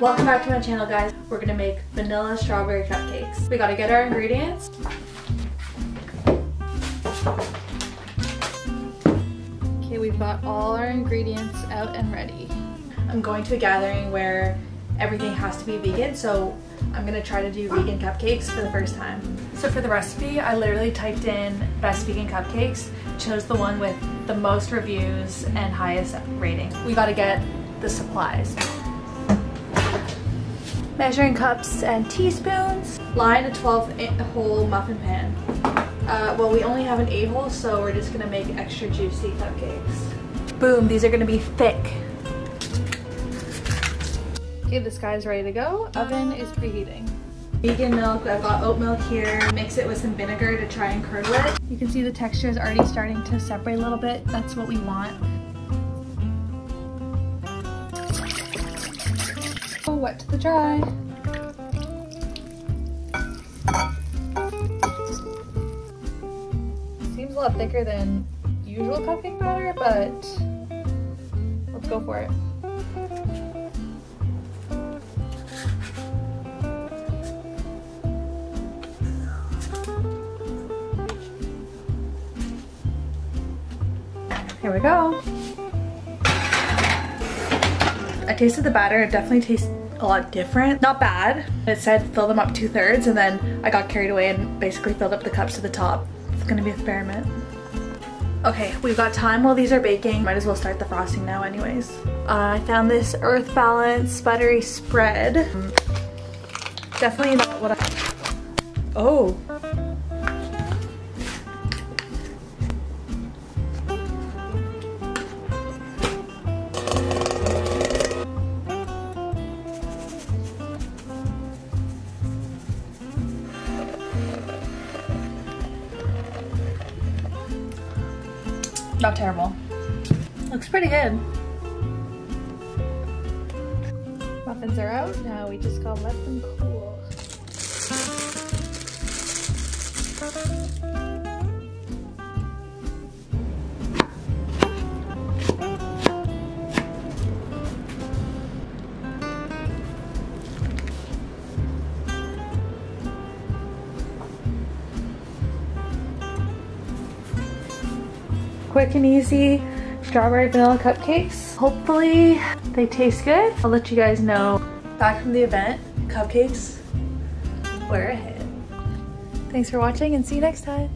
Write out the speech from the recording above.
Welcome back to my channel guys. We're gonna make vanilla strawberry cupcakes. We gotta get our ingredients. Okay, we've got all our ingredients out and ready. I'm going to a gathering where everything has to be vegan, so I'm gonna try to do vegan cupcakes for the first time. So for the recipe, I literally typed in best vegan cupcakes, chose the one with the most reviews and highest rating. We gotta get the supplies. Measuring cups and teaspoons. Line a 12 hole muffin pan. Uh, well, we only have an 8 hole, so we're just gonna make extra juicy cupcakes. Boom, these are gonna be thick. Okay, this guy's ready to go. Oven is preheating. Vegan milk, I've got oat milk here. Mix it with some vinegar to try and curdle it. You can see the texture is already starting to separate a little bit. That's what we want. Wet to the dry. Seems a lot thicker than usual cupcake batter, but let's go for it. Here we go. I tasted the batter, it definitely tastes a lot different. Not bad. It said fill them up two thirds and then I got carried away and basically filled up the cups to the top. It's gonna be an experiment. Okay, we've got time while these are baking. Might as well start the frosting now anyways. Uh, I found this Earth Balance buttery spread. Definitely not what I... Oh, Not terrible. Looks pretty good. Muffins are out. Now we just gotta let them cool. Quick and easy strawberry vanilla cupcakes. Hopefully they taste good. I'll let you guys know. Back from the event, cupcakes were a hit. Thanks for watching and see you next time.